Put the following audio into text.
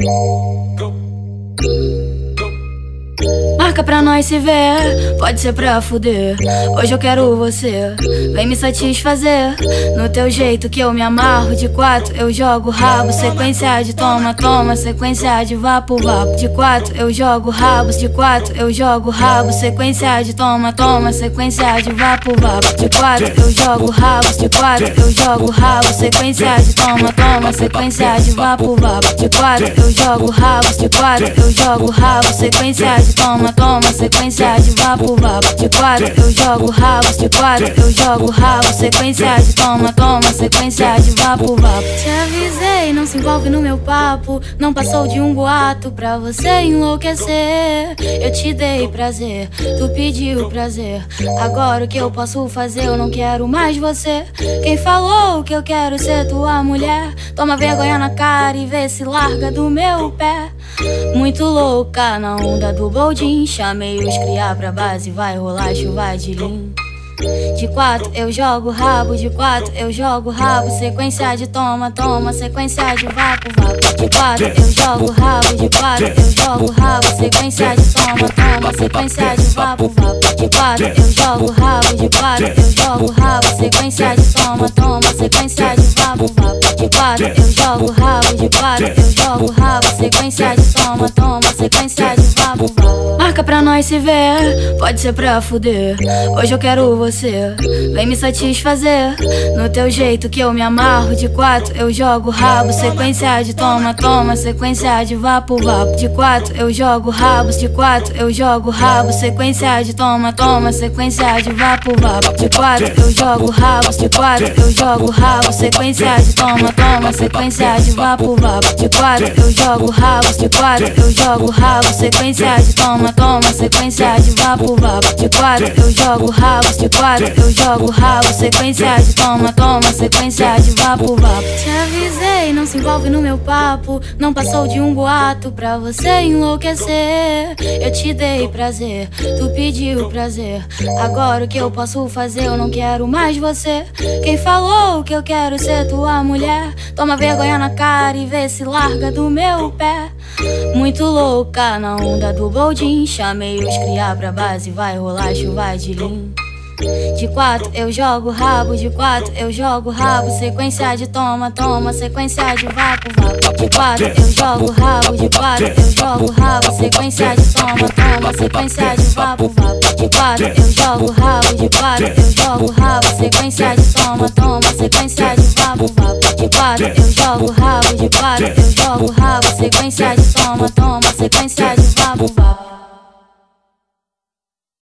Música Marca pra nós se ver, pode ser pra fuder. Hoje eu quero você, vem me satisfazer. No teu jeito que eu me amarro. De quatro eu jogo rabo, sequência de toma, toma, sequência de vapo, vapo. De quatro eu jogo rabos, de quatro eu jogo rabo, sequência de toma, toma, sequência de vapo, vapo. De quatro eu jogo de quatro eu jogo rabo, sequência de toma, toma, sequência de vapo, vapo. De quatro eu jogo de quatro eu jogo rabo, sequência de toma, toma, sequência de vapo, vapo. De quatro eu jogo rabos, de quatro eu jogo rabo, sequência de toma, toma, sequência de vapo, vapo. Te avisei, não se envolve no meu papo. Não passou de um boato pra você enlouquecer. Eu te dei prazer, tu pediu prazer. Agora o que eu posso fazer? Eu não quero mais você. Quem falou que eu quero ser tua mulher? Toma vergonha na cara e vê se larga do meu pé. Muito louca na onda do boldin. Chamei os criar pra base, vai rolar chuva de lim. De quatro eu jogo rabo, de quatro eu jogo rabo, sequência de toma, toma, sequência de vapo, vapo. De quatro eu jogo rabo, de quatro eu jogo rabo, sequência de toma, toma, sequência de vapo, vapo. De quatro eu jogo rabo, de quatro eu jogo rabo, sequência de toma, toma, sequência de vapo, vapo. Eu jogo rabo, de quatro eu jogo rabo, sequência de toma, toma, sequência de vapo, vapo. Nós se ver, pode ser pra fuder. Hoje eu quero você, vem me satisfazer. No teu jeito que eu me amarro. De quatro eu jogo rabo, sequência de toma, toma, sequência de vapo, vapo. De quatro eu jogo rabos, de quatro eu jogo rabo, sequência de toma, toma, sequência de vapo, vapo. De quatro eu jogo rabos, de quatro eu jogo rabo, sequência de toma, toma, sequência de vapo, vapo. De quatro eu jogo rabos, de quatro eu jogo rabo, sequência de toma, toma, sequência de vapo, vapo. De quatro eu jogo rabos, de quatro eu jogo rabo, sequência de toma, toma, sequência de vapo, vapo. Não se envolve no meu papo. Não passou de um boato pra você enlouquecer. Eu te dei prazer, tu pediu prazer. Agora o que eu posso fazer? Eu não quero mais você. Quem falou que eu quero ser tua mulher? Toma vergonha na cara e vê se larga do meu pé. Muito louca na onda do boldin. Chamei os criar pra base, vai rolar chuva de lim. De quatro eu jogo rabo, de quatro eu jogo rabo, sequência de toma, toma, sequência de vapo, vapo. De quatro eu jogo rabo, de quatro eu jogo rabo, sequência de toma, toma, sequência de vapo, vapo. De quatro eu jogo rabo, de quatro eu jogo rabo, sequência de toma, toma, sequência de vapo, vapo. De quatro eu jogo rabo, de quatro eu jogo rabo, sequência de toma, toma, sequência de vapo, vapo.